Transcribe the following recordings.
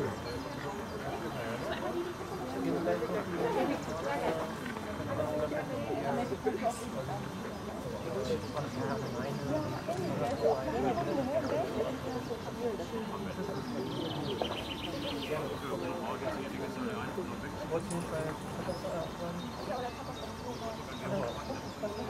What's your favorite? What's your favorite?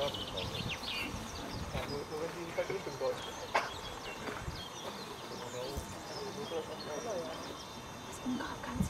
Das Unkraut kann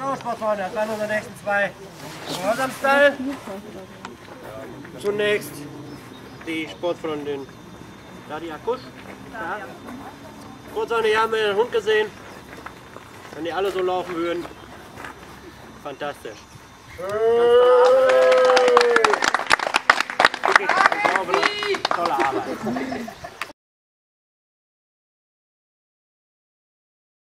Raus mal vorne, das waren unsere nächsten zwei. Raus am Stall. Zunächst die Sportfreundin Nadia Kusch. Ja. Kurz eine, wir haben den Hund gesehen. Wenn die alle so laufen würden, fantastisch. Wirklich, ich glaube, tolle Arbeit.